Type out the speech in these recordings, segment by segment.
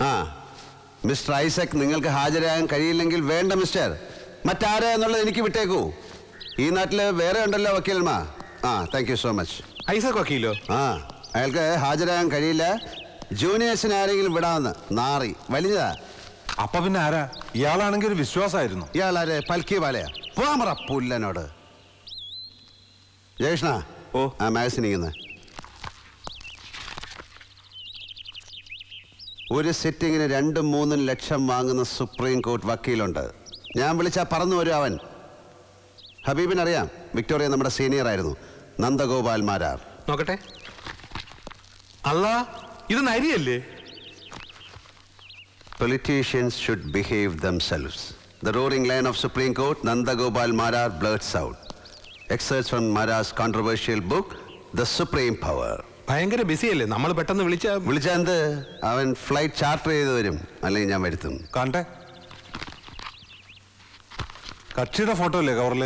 ആ മിസ്റ്റർ ഐസക് നിങ്ങൾക്ക് ഹാജരാകാൻ കഴിയില്ലെങ്കിൽ വേണ്ട മിസ്റ്റർ. മറ്റാരാ എന്നുള്ളത് എനിക്ക് വിട്ടേക്കൂ. ഈ നാട്ടിൽ വേറെ ഉണ്ടല്ലോ വക്കീൽമാ ആ thank you so much Isaac വക്കീലോ? ആ അയാൾക്ക് ഹാജരാകാൻ കഴിയില്ല. ജൂനിയേഴ്സിന് ആരെങ്കിലും വിടാമെന്ന് നാറി. വലിയതാ അപ്പൊ പിന്നെ ആരാ? ഇയാളാണെങ്കിൽ ഒരു വിശ്വാസമായിരുന്നു ഇയാളാരെ? പൽക്കി വാലയാ പോമറ പുല്ലനോട്. ജയകൃഷ്ണ ഓ. ആ മാഗസിൻ ഒരു സിറ്റിങ്ങിന് രണ്ടും മൂന്നും ലക്ഷം വാങ്ങുന്ന സുപ്രീം കോർട്ട് വക്കീലുണ്ട്. ഞാൻ വിളിച്ചാൽ പറന്നു വരും അവൻ. ഹബീബിനറിയാം വിക്ടോറിയ നമ്മുടെ സീനിയർ ആയിരുന്നു. നന്ദഗോപാൽ മാരാർ. നോക്കട്ടെ. അല്ലാ ഇത് നരിയല്ലേ politicians should behave themselves the ruling line of Supreme Court Nandagopal Marar blades out excerpts from Marar's controversial book the Supreme Power ഭയങ്കര ബിസിയല്ലേ? നമ്മൾ പെട്ടെന്ന് വിളിച്ച വിളിച്ചാന്ത് അവൻ ഫ്ലൈറ്റ് ചാർട്ടർ ചെയ്ത് വരും. അല്ലെങ്കിൽ ഞാൻ വരുത്തും. കണ്ടേ? കക്ഷിയുടെ ഫോട്ടോ അല്ലേ കവറിൽ?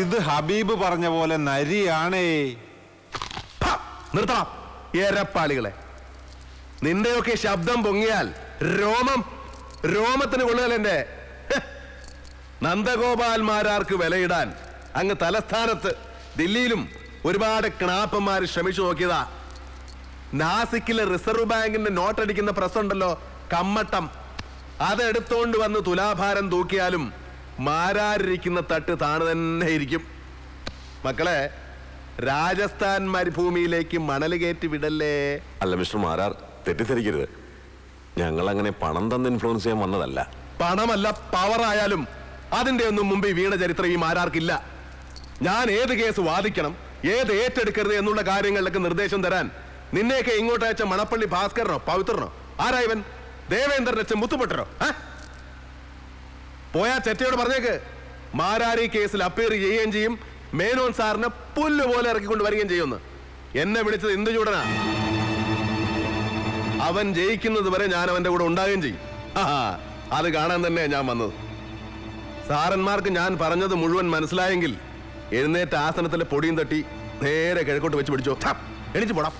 ഇത് ഹബീബ് പറഞ്ഞ പോലെ നരിയാണേ! നിർത്തണം. ഏരപ്പാളികളെ നിന്റെയൊക്കെ ശബ്ദം പൊങ്ങിയാൽ രോമം രോമത്തിന് കൊള്ളുകലെന്റെ നന്ദഗോപാൽമാരാർക്ക് വിലയിടാൻ അങ്ങ് തലസ്ഥാനത്ത് ദില്ലിയിലും ഒരുപാട് ക്ണാപ്പന്മാർ ശ്രമിച്ചു നോക്കിയതാ. നാസിക്കിലെ റിസർവ് ബാങ്കിന്റെ നോട്ടടിക്കുന്ന പ്രസ് ഉണ്ടല്ലോ കമ്മട്ടം. അതെടുത്തോണ്ട് വന്ന് തുലാഭാരം തൂക്കിയാലും മാരാരിരിക്കുന്ന തട്ട് താണു തന്നെ ഇരിക്കും. മക്കളെ രാജസ്ഥാൻ മരുഭൂമിയിലേക്ക് മണൽ കയറ്റി വിടല്ലേ? അല്ല മിസ്റ്റർ മാരാർ തെറ്റിദ്ധരിക്കരുത്. ഞങ്ങൾ അങ്ങനെ പണം തന്ന് ഇൻഫ്ലുവൻസ് ചെയ്യാൻ വന്നതല്ല. പണമല്ല പവർ ആയാലും അതിന്റെ ഒന്നും മുമ്പ് വീണ ചരിത്രം ഈ മാരാർക്കില്ല. ഞാൻ ഏത് കേസ് വാദിക്കണം ഏത് ഏറ്റെടുക്കരുത് എന്നുള്ള കാര്യങ്ങളിലൊക്കെ നിർദ്ദേശം തരാൻ നിന്നെയൊക്കെ ഇങ്ങോട്ട് അയച്ച മണപ്പള്ളി ഭാസ്കരനോ പവിത്രനോ? ആരാ ഇവൻ? ദേവേന്ദ്രൻ അച്ഛൻ മുത്തുപെട്ടനോ? പോയാ ചെറ്റയോട് പറഞ്ഞേക്ക്. മാരാരി കേസിൽ അപ്പീർ ചെയ്യുകയും ചെയ്യും. മേനോൻ സാറിനെ പുല്ലുപോലെ ഇറക്കിക്കൊണ്ട് വരികയും ചെയ്യുമെന്ന്. എന്നെ വിളിച്ചത് എന്ത് ചൂടനാ അവൻ ജയിക്കുന്നത് വരെ ഞാൻ അവന്റെ കൂടെ ഉണ്ടാകുകയും ചെയ്യും. അത് കാണാൻ തന്നെ ഞാൻ വന്നത്. സാറന്മാർക്ക് ഞാൻ പറഞ്ഞത് മുഴുവൻ മനസ്സിലായെങ്കിൽ എഴുന്നേറ്റ് ആസനത്തിലെ പൊടിയും തട്ടി നേരെ കിഴക്കോട്ട് വെച്ച് പിടിച്ചോ. എണീച്ച് പോടാം.